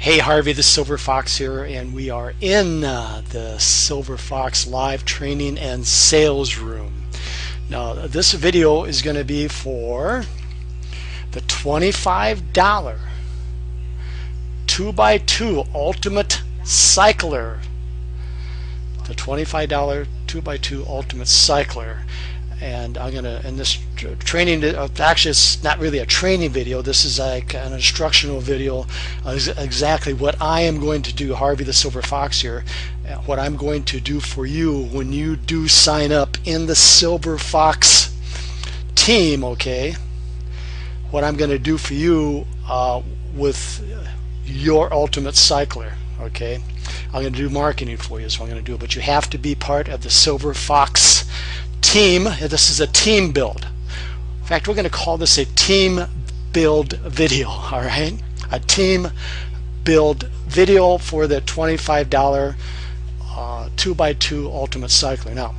Hey Harvey, the Silver Fox here, and we are in uh, the Silver Fox live training and sales room. Now, this video is going to be for the $25 2x2 Ultimate Cycler. The $25 2x2 Ultimate Cycler and I'm gonna in this training uh, actually it's not really a training video. This is like an instructional video exactly what I am going to do. Harvey the Silver Fox here. Uh, what I'm going to do for you when you do sign up in the Silver Fox team okay? What I'm going to do for you uh, with your ultimate cycler okay? I'm going to do marketing for you so I'm going to do it but you have to be part of the Silver Fox team. This is a team build. In fact, we're going to call this a team build video, all right? A team build video for the $25 uh, 2x2 Ultimate Cycler. Now,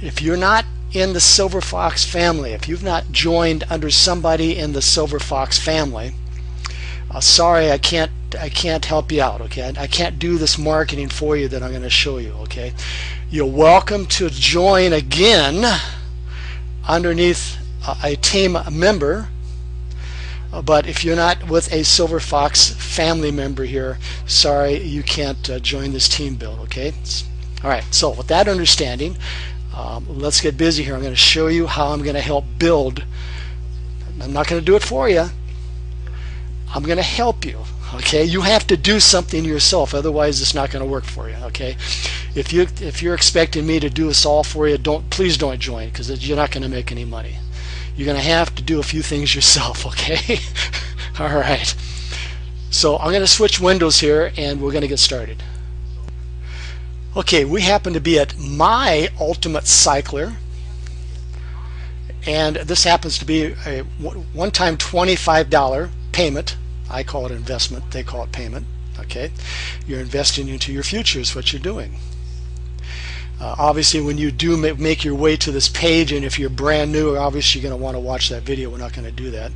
if you're not in the Silver Fox family, if you've not joined under somebody in the Silver Fox family, uh, sorry, I can't I can't help you out. Okay, I, I can't do this marketing for you that I'm going to show you. Okay, you're welcome to join again underneath a team member. Uh, but if you're not with a Silver Fox family member here, sorry, you can't uh, join this team build, okay? All right, so with that understanding, um, let's get busy here. I'm going to show you how I'm going to help build. I'm not going to do it for you. I'm going to help you okay you have to do something yourself otherwise it's not going to work for you okay if you if you're expecting me to do this all for you don't please don't join because you're not going to make any money. You're going to have to do a few things yourself okay? All right. So I'm going to switch windows here and we're going to get started. Okay we happen to be at my ultimate cycler and this happens to be a one-time $25 payment. I call it investment, they call it payment. Okay, you're investing into your future is what you're doing. Uh, obviously, when you do make your way to this page, and if you're brand new, obviously you're going to want to watch that video. We're not going to do that.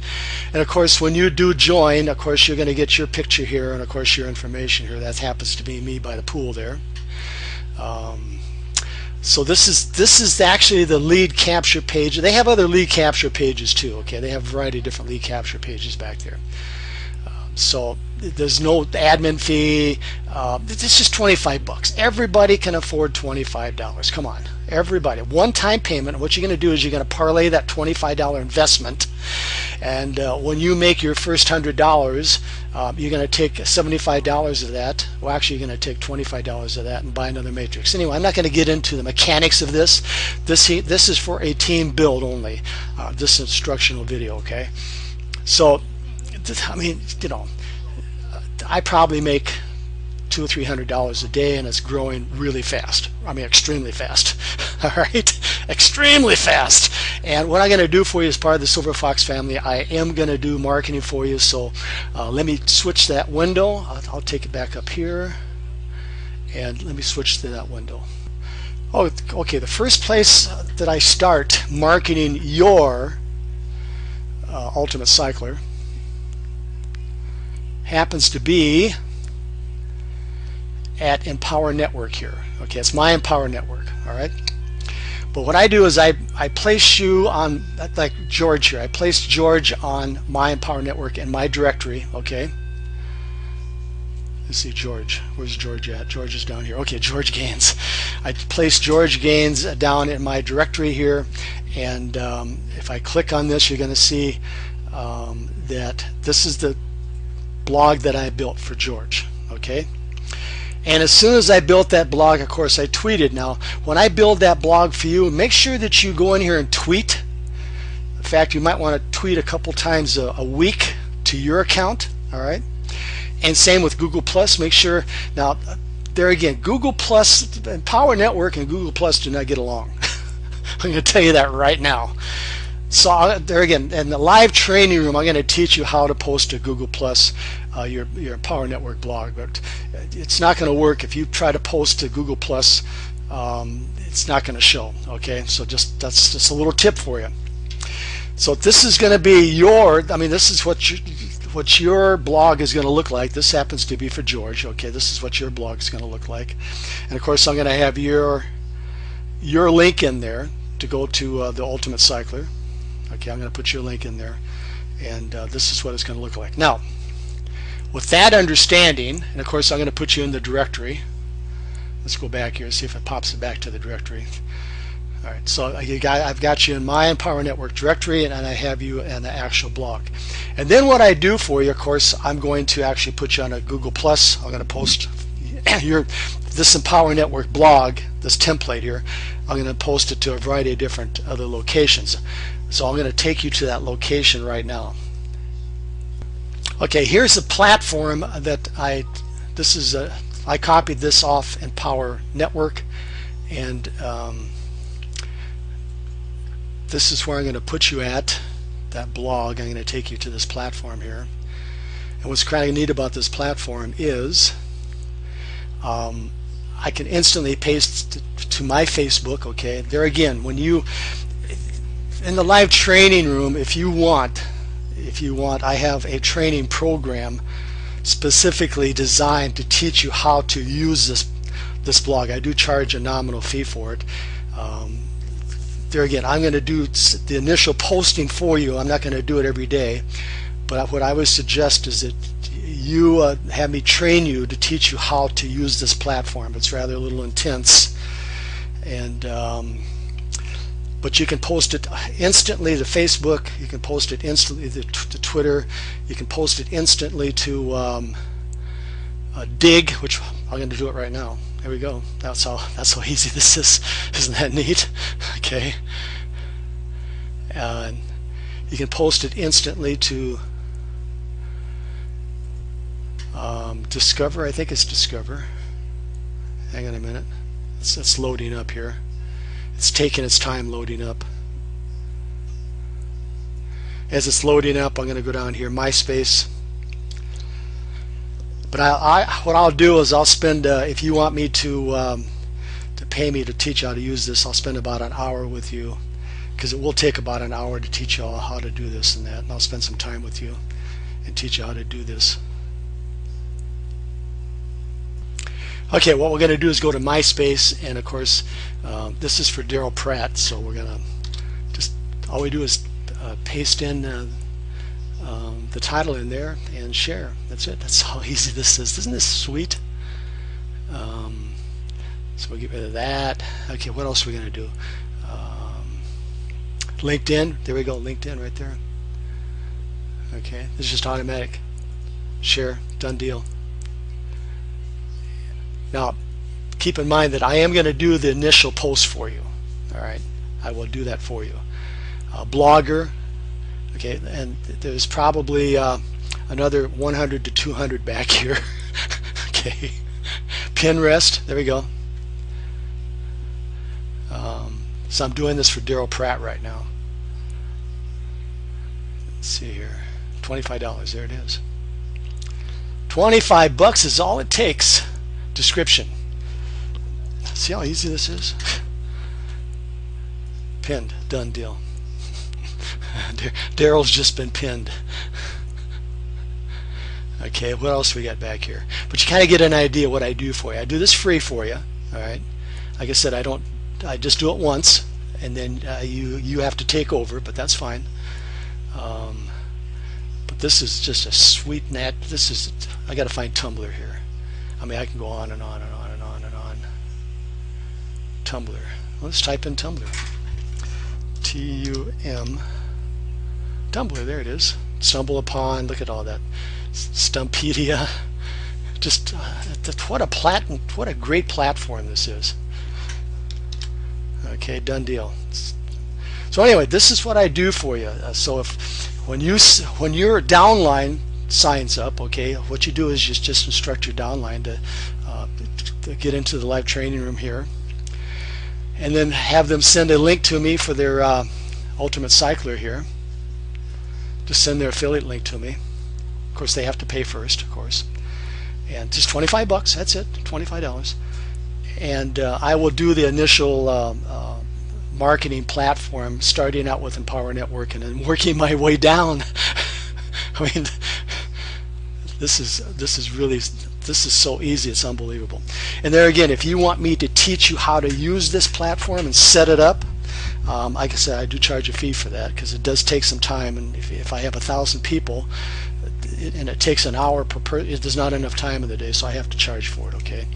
And of course, when you do join, of course, you're going to get your picture here, and of course, your information here. That happens to be me by the pool there. Um, so this is this is actually the lead capture page. They have other lead capture pages too. Okay, they have a variety of different lead capture pages back there. So there's no admin fee. Uh, it's just 25 bucks. Everybody can afford $25. Come on, everybody. One-time payment. What you're going to do is you're going to parlay that $25 investment, and uh, when you make your first hundred dollars, uh, you're going to take $75 of that. Well, actually, you're going to take $25 of that and buy another matrix. Anyway, I'm not going to get into the mechanics of this. This this is for a team build only. Uh, this instructional video. Okay, so I mean, you know, I probably make two or three hundred dollars a day and it's growing really fast. I mean, extremely fast. All right, extremely fast. And what I'm going to do for you as part of the Silver Fox family, I am going to do marketing for you. So uh, let me switch that window. I'll, I'll, take it back up here, and let me switch to that window. Oh, okay. The first place that I start marketing your uh, Ultimate Cycler happens to be at Empower Network here. Okay, it's my Empower Network, all right? But what I do is I, I place you on, like George here, I place George on my Empower Network in my directory, okay? Let's see, George. Where's George at? George is down here. Okay, George Gaines. I place George Gaines down in my directory here, and um, if I click on this, you're going to see um, that this is the blog that I built for George. Okay. And as soon as I built that blog, of course, I tweeted. Now, when I build that blog for you, make sure that you go in here and tweet. In fact, you might want to tweet a couple times a, a week to your account. All right. And same with Google Plus. Make sure now, there again, Google Plus, Power Network, and Google Plus do not get along. I'm going to tell you that right now. So there again, in the live training room, I'm going to teach you how to post to Google Plus uh, your your Power Network blog. But it's not going to work if you try to post to Google Plus. Um, it's not going to show. Okay, so just that's just a little tip for you. So this is going to be your. I mean, this is what you what your blog is going to look like. This happens to be for George. Okay, this is what your blog is going to look like, and of course I'm going to have your your link in there to go to uh, the Ultimate Cycler. Okay, I'm going to put your link in there, and uh, this is what it's going to look like. Now, with that understanding, and of course I'm going to put you in the directory. Let's go back here and see if it pops it back to the directory. All right, so got, I've got you in my Empower Network directory and, and I have you in the actual blog. And then what I do for you, of course, I'm going to actually put you on a Google Plus. I'm going to post your this Empower Network blog, this template here. I'm going to post it to a variety of different other locations. So I'm going to take you to that location right now. Okay, here's the platform that I, this is a, I copied this off Empower Network and um, this is where I'm going to put you at, that blog. I'm going to take you to this platform here. And what's kind of neat about this platform is um, I can instantly paste to my Facebook, okay? There again, when you, in the live training room, if you want, if you want, I have a training program specifically designed to teach you how to use this this blog. I do charge a nominal fee for it. Um, there again, I'm going to do the initial posting for you. I'm not going to do it every day, but what I would suggest is that you uh, have me train you to teach you how to use this platform. It's rather a little intense, and um, but you can post it instantly to Facebook. You can post it instantly to, to Twitter. You can post it instantly to um, uh, Digg, which I'm going to do it right now. There we go. That's how that's how easy this is. Isn't that neat? Okay. And you can post it instantly to um, Discover. I think it's Discover. Hang on a minute. It's, it's loading up here. It's taking its time loading up. As it's loading up, I'm going to go down here, MySpace. But I, I, what I'll do is I'll spend, uh, if you want me to, um, to pay me to teach you how to use this, I'll spend about an hour with you because it will take about an hour to teach you all how to do this and that. And I'll spend some time with you and teach you how to do this. Okay, what we're going to do is go to MySpace, and of course, uh, this is for Daryl Pratt, so we're going to just, all we do is uh, paste in uh, um, the title in there and share. That's it. That's how easy this is. Isn't this sweet? Um, so we'll get rid of that. Okay, what else are we going to do? Um, LinkedIn. There we go. LinkedIn right there. Okay, this is just automatic. Share. Done deal. Now, keep in mind that I am going to do the initial post for you. All right, I will do that for you. Uh, blogger, Okay, and there's probably uh, another 100 to 200 back here. okay, Pinterest, there we go. Um, so I'm doing this for Daryl Pratt right now. Let's see here, $25, there it is. 25 bucks is all it takes. Description. See how easy this is? Pinned, done deal. Daryl's just been pinned. okay, what else we got back here? But you kind of get an idea what I do for you. I do this free for you. All right. Like I said, I don't. I just do it once, and then uh, you you have to take over. But that's fine. Um, but this is just a sweet net. This is. I got to find Tumblr here. I mean, I can go on and on and on and on and on. Tumblr. Let's type in Tumblr. T U M. Tumblr, there it is. StumbleUpon, look at all that. Stumpedia. Just, uh, what a plat what a great platform this is. Okay, done deal. So anyway, this is what I do for you. Uh, so if when you when your downline signs up, okay, what you do is just just instruct your downline to, uh, to get into the live training room here, and then have them send a link to me for their uh, Ultimate Cycler here to send their affiliate link to me. Of course, they have to pay first, of course. And just 25 bucks, that's it, $25. And uh, I will do the initial uh, uh, marketing platform starting out with Empower Network and then working my way down. I mean, this is this is really this is so easy it's unbelievable. And there again if you want me to teach you how to use this platform and set it up um, like I said I do charge a fee for that because it does take some time and if, if I have a thousand people and it takes an hour per, per there's not enough time in the day so I have to charge for it okay?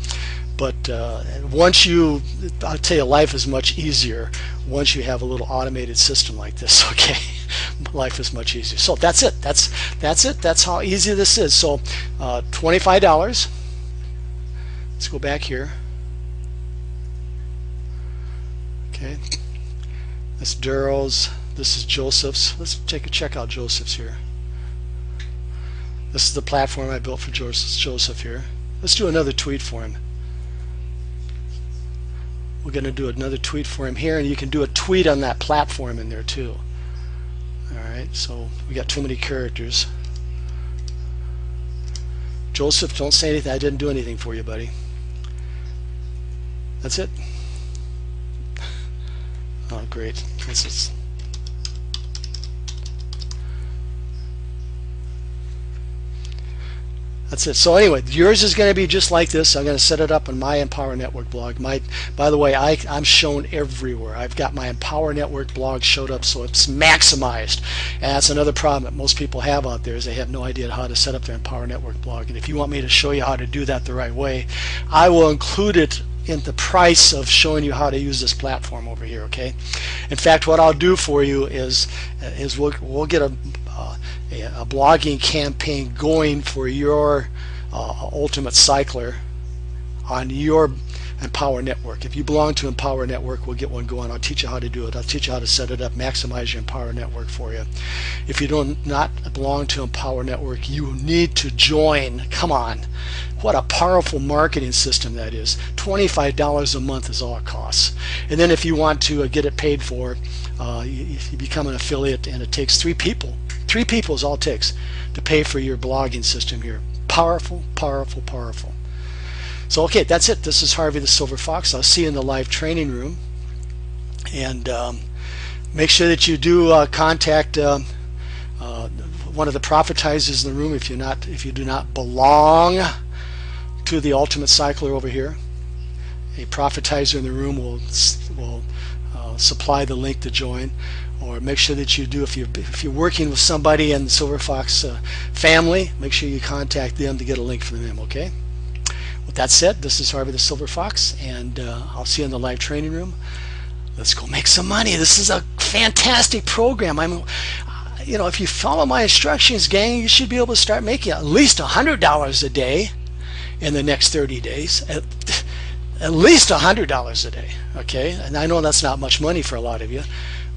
But uh, once you I'll tell you life is much easier once you have a little automated system like this okay life is much easier. So that's it. That's that's it. That's how easy this is. So uh, $25 let's go back here. Okay. That's Daryl's. This is Joseph's. Let's take a check out Joseph's here. This is the platform I built for Joseph here. Let's do another tweet for him. We're going to do another tweet for him here and you can do a tweet on that platform in there too alright so we got too many characters. Joseph don't say anything I didn't do anything for you buddy. That's it. Oh great. This is That's it. So anyway, yours is going to be just like this. I'm going to set it up on my Empower Network blog. My, by the way, I, I'm shown everywhere. I've got my Empower Network blog showed up so it's maximized. And that's another problem that most people have out there is they have no idea how to set up their Empower Network blog. And if you want me to show you how to do that the right way, I will include it in the price of showing you how to use this platform over here okay in fact what I'll do for you is is we'll, we'll get a a, blogging campaign going for your uh, Ultimate Cycler on your Empower Network. If you belong to Empower Network, we'll get one going. I'll teach you how to do it. I'll teach you how to set it up, maximize your Empower Network for you. If you do not belong to Empower Network, you need to join. Come on. What a powerful marketing system that is. $25 a month is all it costs. And then if you want to uh, get it paid for, uh, you, you become an affiliate and it takes three people Three people is all it takes to pay for your blogging system here. Powerful, powerful, powerful. So okay, that's it. This is Harvey the Silver Fox. I'll see you in the live training room. And um, make sure that you do uh, contact uh, uh, one of the prophetizers in the room if you're not if you do not belong to the ultimate cycler over here. A prophetizer in the room will will uh, supply the link to join or make sure that you do if you're if you're working with somebody in the Silver Fox uh, family make sure you contact them to get a link from them okay? With that said this is Harvey the Silver Fox and uh, I'll see you in the live training room. Let's go make some money. This is a fantastic program. I'm you know if you follow my instructions gang you should be able to start making at least hundred dollars a day in the next 30 days. At, at least hundred dollars a day okay? And I know that's not much money for a lot of you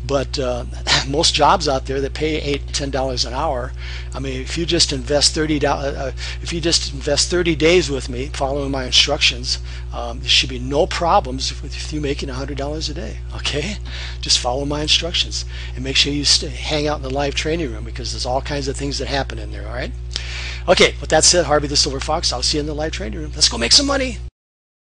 but uh, most jobs out there that pay eight ten dollars an hour I mean if you just invest thirty dollars uh, if you just invest 30 days with me following my instructions um, there should be no problems with you making hundred dollars a day okay? Just follow my instructions and make sure you stay, hang out in the live training room because there's all kinds of things that happen in there all right? Okay with that said Harvey the Silver Fox I'll see you in the live training room. Let's go make some money